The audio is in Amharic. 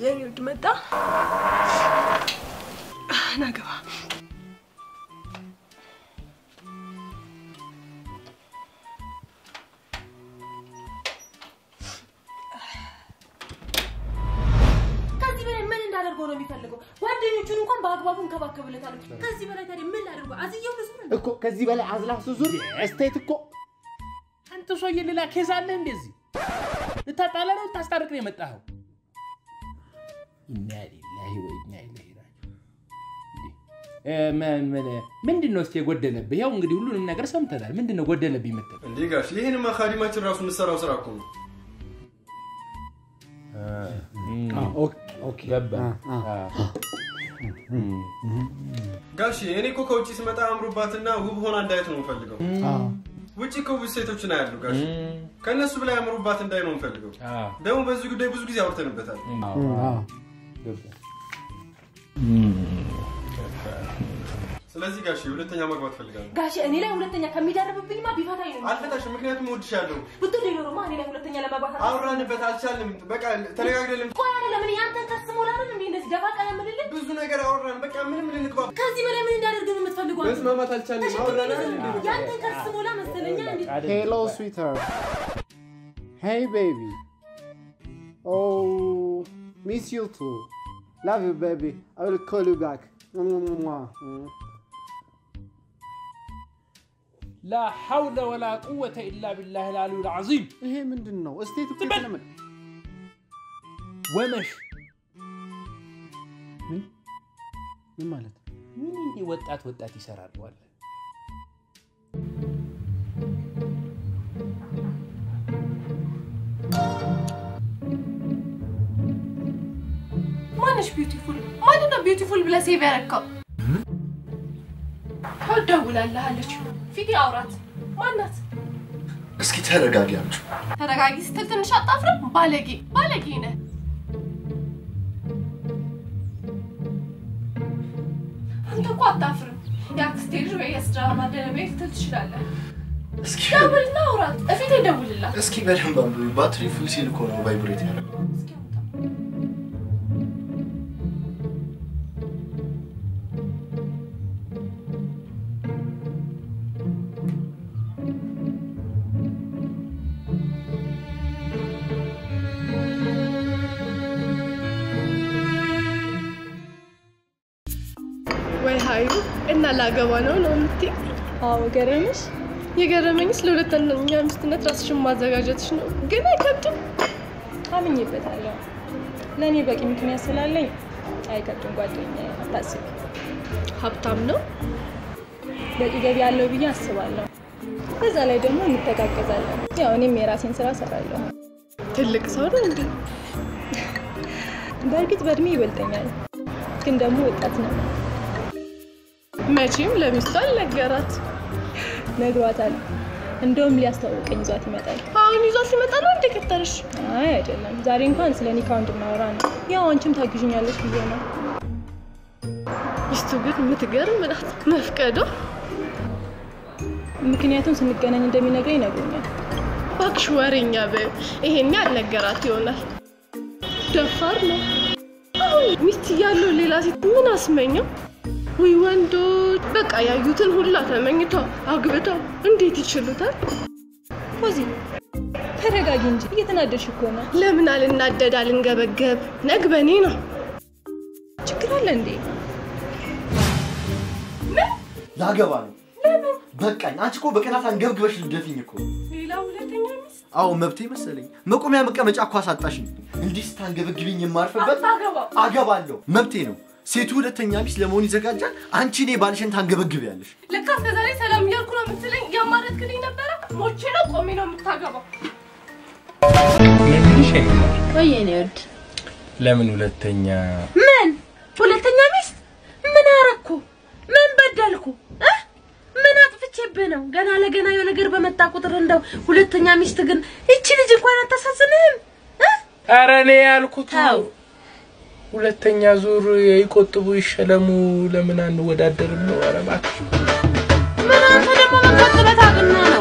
የኔ ውድ መጣ። ና ግባ። ከዚህ በላይ ምን እንዳደርገው ነው የሚፈልገው? ጓደኞቹን እንኳን በአግባቡ እንከባከብለታል። ከዚህ በላይ ታዲያ ምን ላደርገው? አዝየው ልዙር? እኮ ከዚህ በላይ አዝላ ሱዙር እስቴት እኮ አንተ ሰውዬ ሌላ ኬዝ አለ እንደዚህ ልታጣላ ነው ልታስታርቅ ነው የመጣኸው? ኢና ሊላሂ ወኢና ኢለይሂ ምንድን ነው እስኪ የጎደለብህ? ያው እንግዲህ ሁሉንም ነገር ሰምተናል። ምንድን ነው ጎደለብህ የምትለው? እንዴ ጋሽ ይህንማ ካዲማችን ራሱ የምትሰራው ስራ እኮ ነው። ጋሽ እኔ እኮ ከውጭ ስመጣ አምሮባትና ውብ ሆና እንዳየት ነው የምፈልገው። ውጭ እኮ ብዙ ሴቶችን አያሉ ጋሽ ከእነሱ በላይ አምሮባት እንዳይ ነው የምፈልገው። ደግሞ በዚህ ጉዳይ ብዙ ጊዜ አውርተንበታል። ስለዚህ ጋሽ ሁለተኛ ማግባት ፈልጋለሁ። ጋሼ እኔ ላይ ሁለተኛ ከሚደርብብኝማ ቢፈታኝ ነው። አልፈታሽም፣ ምክንያቱም እወድሻለሁ። ብትወድ ኖሮማ እኔ ላይ ሁለተኛ ለመግባት አልፈ- አውራንበት፣ አልቻልንም። በቃ ተነጋግረን ቆይ አይደለም እኔ ያንተን ከስ ሞላልን እንዴ እንደዚህ ደፋ ቀና የምልልህ? ብዙ ነገር አወራን። በቃ ምንም ልንግባ ከዚህ በላይ ምን እንዳደርግ ነው የምትፈልገው? አንተ? መስማማት አልቻልንም። አይደል? በቃ ያንተን ከስ ሞላ መሰለኛ እንዴ? ሄሎ ስዊተር ሄይ ቤቢ ኦ Miss you too. Love you, baby. I will call you back. لا حول ولا قوة إلا بالله العلي العظيم. إيه من دنو استيتو كتلمن. ومش. من؟ من مالت؟ من اللي وطأت وطأت يسرار والله. ማነሽ ቢዩቲፉል? ማን ነው ቢዩቲፉል ብለህ ሴቭ ያረካው? ደውላለች። ፊቴ አውራት ማናት? እስኪ ተረጋጊ አንቺ። ተረጋጊ ስትል ትንሽ አጣፍርም? ባለጌ ባለጌ ነህ። አንተ እኮ አታፍርም። የአክስቴ ልጅ ወይ የስራ ባልደረባዬ ልትል ትችላለህ። እስኪ ደውልና አውራት። እፊቴ ደውልላት። እስኪ በደንብ አንብቢ። battery full ሲል እኮ ነው vibrate ያደረገው። ላገባ ነው ነው የምትይኝ? አዎ ገረመሽ? የገረመኝስ ለሁለተኛ ሚስትነት ራስሽን ማዘጋጀትሽ ነው። ግን አይከብድም? አምኜበታለሁ። ለእኔ በቂ ምክንያት ስላለኝ አይከብድም። ጓደኛዬ አታስቢ። ሀብታም ነው። በቂ ገቢ አለው ብዬ አስባለሁ። በዛ ላይ ደግሞ እንተጋገዛለን። ያው እኔም የራሴን ስራ እሰራለሁ። ትልቅ ሰው ነው እንዴ? በእርግጥ በእድሜ ይበልጠኛል፣ ግን ደግሞ ወጣት ነው። መቼም ለሚስቱ አልነገራት። ነግሯታል። እንደውም ሊያስተዋውቀኝ ይዟት ይመጣል። አሁን ይዟት ሲመጣ ነው እንደ ቀጠረሽ? አይ አይደለም፣ ዛሬ እንኳን ስለ ኒካው እንድናወራ ነው። ያው አንቺም ታግዥኛለች ብዬ ነው። ሚስቱ ግን የምትገርም ናት። መፍቀዷ ምክንያቱም ስንገናኝ እንደሚነግረኝ ይነግሩኛል። እባክሽ ወሬኛ በይው። ይሄን ያልነገራት ይሆናል። ደፋር ነው። አሁን ሚስት እያለው ሌላ ሴት ምን አስመኘው? ወይ ወንዶች በቃ ያዩትን ሁላ ተመኝተው አግብተው እንዴት ይችሉታል? ፖዚ ተረጋጊ እንጂ እየተናደድሽ እኮ ነው። ለምን አልናደድ አልንገበገብ? ነግበኔ ነው። ችግር አለ እንዴ? ላገባ ነው። በቃኝ። አንቺ እኮ በቅናት አንገብግበሽ ልደፊኝ እኮ። ሌላ ሁለተኛ ሚስት አዎ መብቴ መሰለኝ። መቆሚያ መቀመጫ እኮ አሳጣሽኝ። እንዲህ ስታንገበግብኝ የማርፍበት አገባለሁ። መብቴ ነው። ሴቱ ሁለተኛ ሚስት ለመሆን ይዘጋጃል። አንቺ እኔ ባልሽን ታንገበግቢያለሽ። ለካ እስከ ዛሬ ሰላም እያልኩ ነው የምትለኝ። እያማረትክልኝ ነበረ። ሞቼ ነው ቆሜ ነው የምታገባው። ምንሽ ወይ ለምን ሁለተኛ ምን ሁለተኛ ሚስት ምን አረኩ? ምን በደልኩ? እ? ምን አጥፍቼብህ ነው? ገና ለገና የሆነ ነገር በመጣ ቁጥር እንደው ሁለተኛ ሚስት ግን እቺ ልጅ እንኳን አታሳዝንህም? እ? ኧረ እኔ ያልኩት ተው ሁለተኛ ዙር ይቆጥቡ ይሸለሙ። ለምን አንወዳደርም ነው? ኧረ ምን አንተ ደግሞ መከተበት አቅና ነው?